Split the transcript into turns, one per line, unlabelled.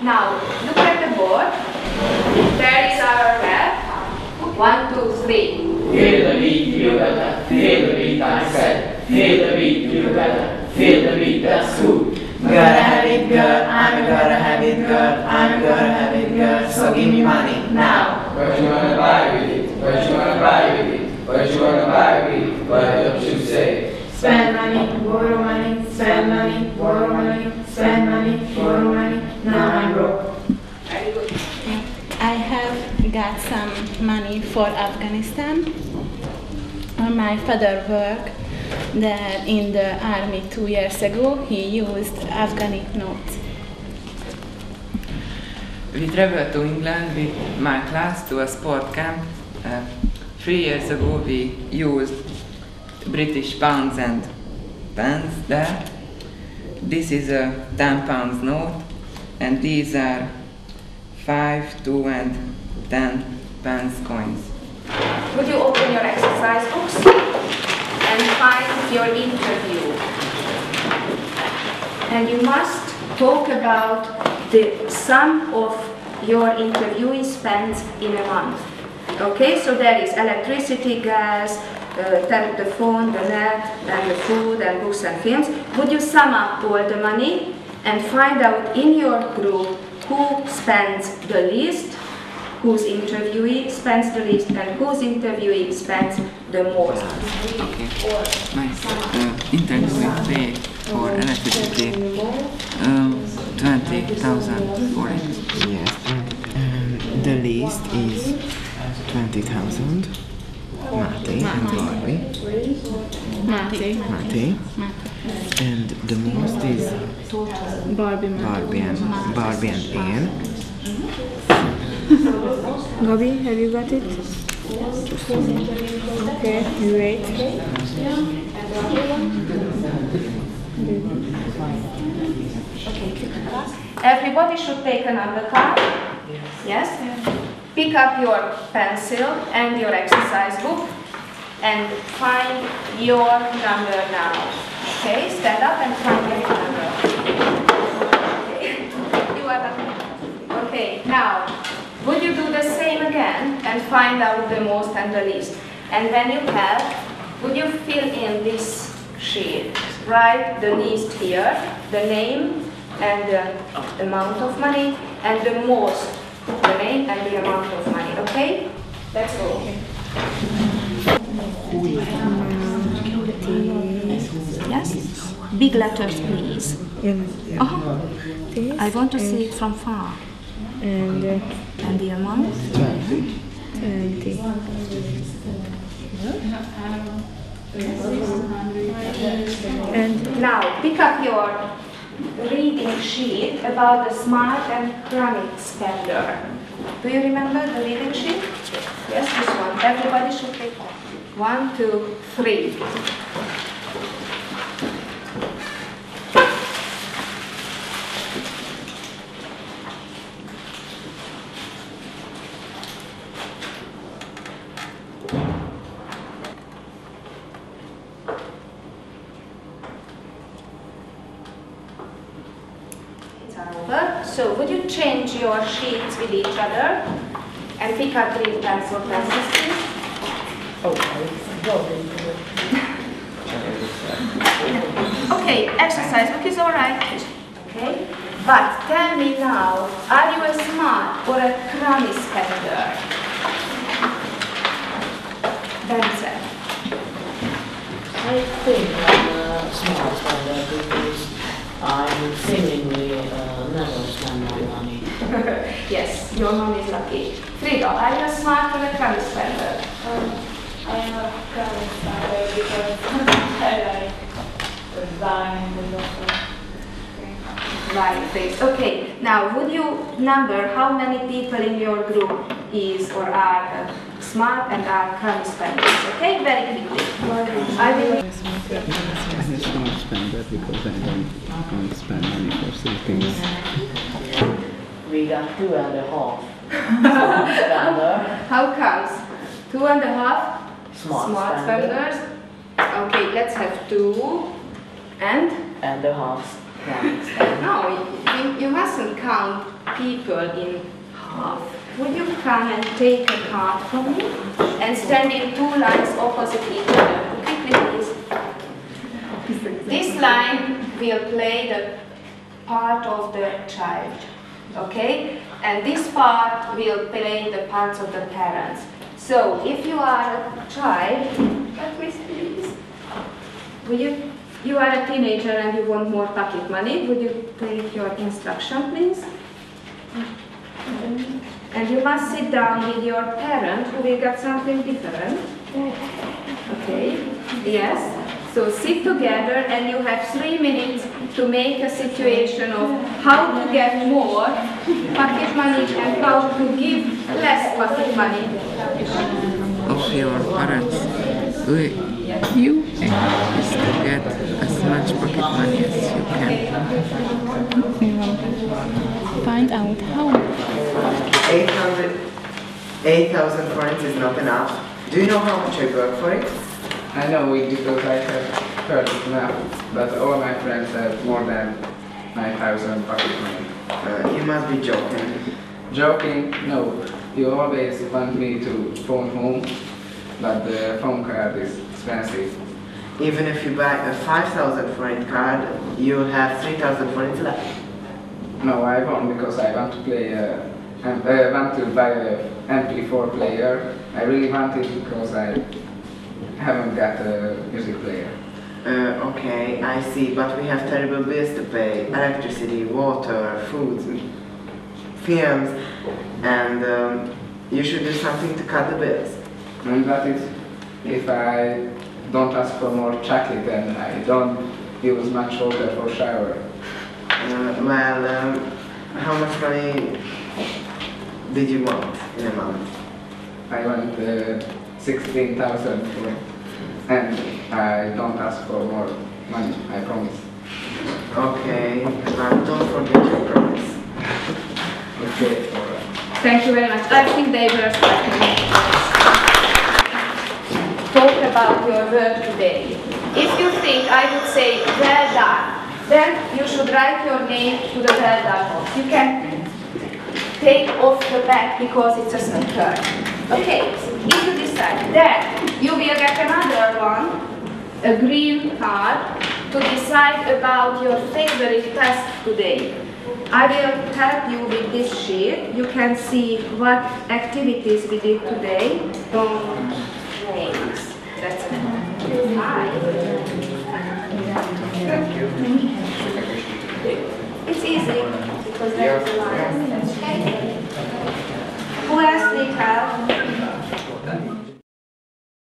Now, look at the board. There is our rep. One, two, three.
Feel the beat, feel better. Feel the beat, I said. Feel the beat, feel better. Feel the beat, that's good. Gotta have it good, I'm gonna have it good, I'm gonna have it good, so give me money now. What you wanna buy with it? What you wanna buy with it? What you wanna buy with it? What don't you say?
Spend money, borrow money, spend money, borrow money, spend money, borrow money. Now I'm broke.
I have got some money for Afghanistan. Uh, My father worked there in the army two years ago. He used Afghani notes.
We traveled to England with my class to a sport camp. Uh, three years ago, we used British pounds and pence there. This is uh, a 10 pounds note, and these are 5, 2, and 10 pence coins.
Would you open your exercise books and find your interview? And you must talk about the sum of your interviewee spends in a month. Okay, so there is electricity, gas, uh, the phone, the net, and the food, and books and films. Would you sum up all the money and find out in your group who spends the least whose interviewee spends the least and whose interviewee spends the most.
Okay. My uh, interviewing paid for electricity um, 20,000 for it.
Yes, um, the least is 20,000. Mate and Barbie.
Mate.
Mate. And the most is
Barbie
Barbie and, Barbie and Anne.
Gabi, have you got it? Okay, you wait.
Everybody should take a number card. Yes? Pick up your pencil and your exercise book and find your number now. Okay, stand up and find your number. Okay. You are the- Okay, now, would you do the same again and find out the most and the least? And when you have, would you fill in this sheet? Write the least here, the name and the amount of money, and the most, the name and the amount of money, okay? Let's go. Yes? Big letters, please. Uh-huh. I want to see it from far.
And uh,
And the amount?
20.
20. And
Now, pick up your reading sheet about the smart and chronic spender. Do you remember the reading sheet? Yes, this one. Everybody should take one. One, two, three. It's over. So would you change your sheets with each other and pick up green pencil pencils, please? Oh, okay, exercise book is all right. Okay, but tell me now, are you a smart or a crummy spender? Bence.
I think I'm a smart spender because I seemingly uh, never spend my money.
yes, your mom is lucky. Frida, are you a smart or a crummy spender?
I am a current spender because I like buying the doctor.
Right face. Okay, now would you number how many people in your group is or are uh, smart and are crummy spenders? Okay, very quickly. I will
I'm a smart spender because I don't, don't spend money for silly things.
We got two and a half smart spender.
How comes? Two and a half
Smart spender.
spenders. Okay, let's have two and
and a half
points.
No, you, you mustn't count people in half. Would you come and take a card from me and stand in two lines opposite each other? Quickly, please. This line will play the part of the child, okay? And this part will play the parts of the parents. So if you are a child, please. Will you, you are a teenager and you want more pocket money, would you take your instruction, please? And you must sit down with your parent who will get something different. Okay, yes. So sit together and you have three minutes to make a situation of how to get more pocket money and how to give less pocket money.
of your parents. Do you is to get as much pocket money as you can.
We want find out how.
800, 8,000 forints is not enough. Do you know how much I work for it?
I know it because I have heard it now, but all my friends have more than 9,000 pocket money.
Uh, you must be joking.
Joking? No. You always want me to phone home, but the phone card is expensive.
Even if you buy a 5,000 forint card, you have 3,000 forints left.
No, I won't because I want to play a, um, uh, want to buy a MP4 player. I really want it because I haven't got a music player.
Uh, okay, I see, but we have terrible bills to pay. Electricity, water, food, films, and um, you should do something to cut the bills.
And that is if I don't ask for more chocolate and I don't use much water for shower.
Uh, well, um, how much money did you want in a month?
I want uh, 16,000 and I don't ask for more money, I promise.
Okay, but don't forget your promise.
Okay, alright.
Thank you very much. I think they were starting. Talk about your work today. If you think I would say well done, then you should write your name to the well done box. You can take off the back because it's a sticker. Okay, if you decide, then you will get another one, a green card, to decide about your favorite task today. I will help you with this sheet. You can see what activities we did today. Don't names. That's it. Hi. It's easy who asked me, Kyle?